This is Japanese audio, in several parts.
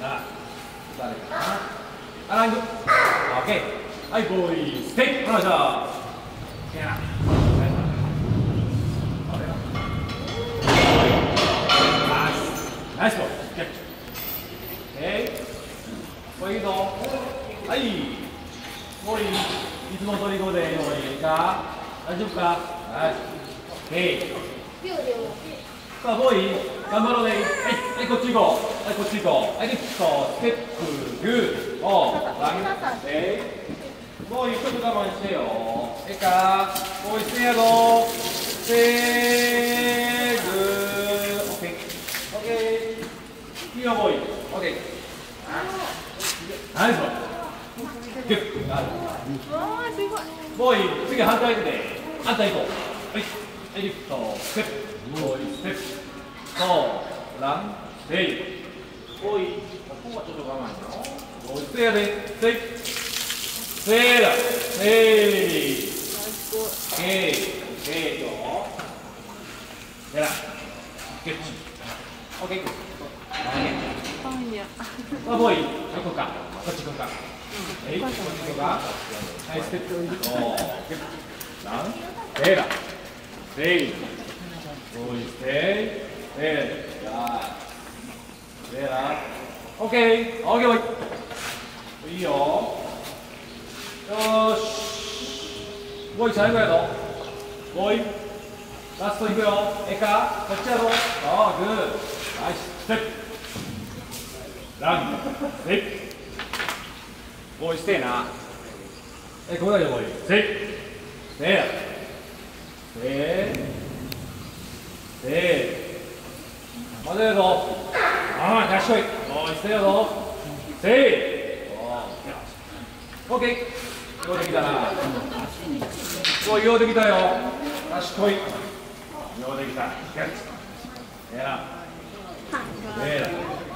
な誰かな？あラングオッケーはいボーイステイお願いしまナイスボールこれ？いいぞはいボールいつも取り込んでいいか大丈夫かはい OK さあボーイ頑張ろうねはい、はい、こっち行こうはいこっち行こう。はいリフトステップグー。おーランヘイボーイちょっと我慢してよ。ええか。ボーイせやろせーグーオッケー。オッケー。いいよボーイオッケー。ナイス。ボーイグッなるわーすごい。ボーイ次反対で。反対行こう。はい。はいリフトステップボーイステップそう。ラン。ヘイボーイここはちょっと我慢しよボーイせやでせいせいだせいヘイヘイとやらゲッチオッケーオッケーパンやあ、ボーイ、はい、こか。こっちこうか。はい、こっちこうか。はい、ステップ。おー、ラン、セーラ。セイ。ボーイ、セイ。セイ。やー。セー。オッケー。オッケー、いいよ。よーし。ボーイ、最後やぞ。ボーイ。ラスト行くよ。ええかこっちやぞ。あー、グー。ナイス。ステップ。ラン、セイ。ボーイ、ステイな。え、ここだよ、ボーイ。セイ。セイや。セイ。セイ。まだやぞ。ああ、賢い。ボーイ、ステイやぞ。セイ。オッケー。ようできたな。ボーイ、ようできたよ。賢い。ようできた。ゲッツ。ええな。ええな。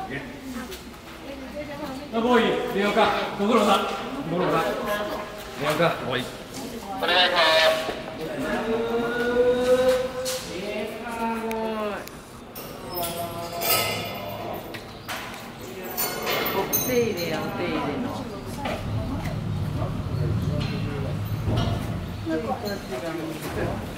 ゲッツ。あボーイ、出ようか。ご苦労さん。ご苦労さん。出ようか、ボーイ。お願いします。手入れやお手入れの。ちが